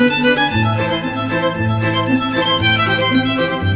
うん。